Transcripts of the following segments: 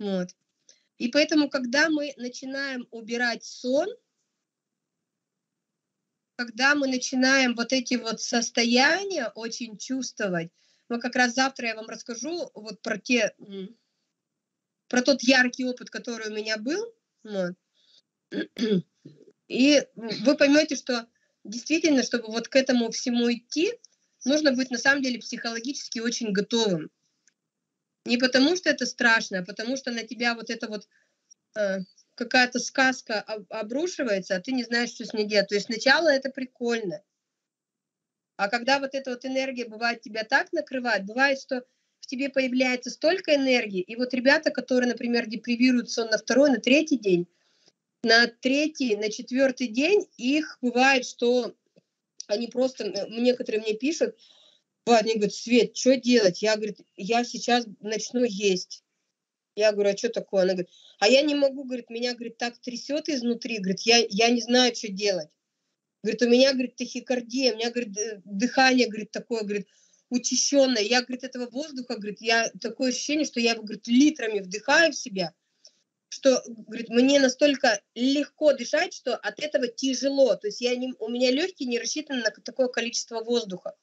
Вот. И поэтому, когда мы начинаем убирать сон, когда мы начинаем вот эти вот состояния очень чувствовать, ну, как раз завтра я вам расскажу вот про те, про тот яркий опыт, который у меня был, вот. и вы поймете, что действительно, чтобы вот к этому всему идти, нужно быть на самом деле психологически очень готовым. Не потому что это страшно, а потому что на тебя вот это вот э, какая-то сказка обрушивается, а ты не знаешь, что с ней делать. То есть сначала это прикольно. А когда вот эта вот энергия бывает тебя так накрывает, бывает, что в тебе появляется столько энергии, и вот ребята, которые, например, депривируют сон на второй, на третий день, на третий, на четвертый день их бывает, что они просто, некоторые мне пишут, они говорят, Свет, что делать? Я, говорит, я сейчас начну есть. Я говорю, а что такое? Она говорит, а я не могу, говорит, меня, говорит, так трясет изнутри, говорит, я, я не знаю, что делать. Говорит, у меня, говорит, тахикардия, у меня, говорит, дыхание, говорит, такое, говорит, учащенное. Я, говорит, этого воздуха, говорит, я такое ощущение, что я говорит, литрами вдыхаю в себя, что, говорит, мне настолько легко дышать, что от этого тяжело. То есть я не, у меня легкие не рассчитаны на такое количество воздуха.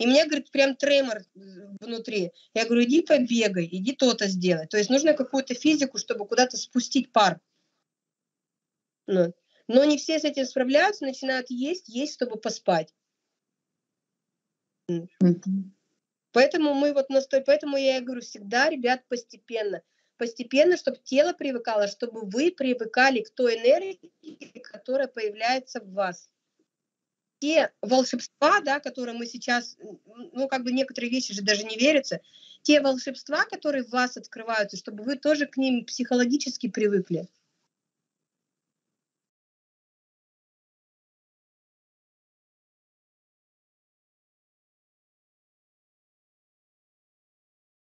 И мне, говорит, прям тремор внутри. Я говорю, иди побегай, иди то-то сделай. То есть нужно какую-то физику, чтобы куда-то спустить пар. Ну. Но не все с этим справляются, начинают есть, есть, чтобы поспать. Поэтому мы вот настой, поэтому я и говорю всегда, ребят, постепенно. Постепенно, чтобы тело привыкало, чтобы вы привыкали к той энергии, которая появляется в вас те волшебства, да, которые мы сейчас, ну, как бы некоторые вещи же даже не верятся, те волшебства, которые в вас открываются, чтобы вы тоже к ним психологически привыкли.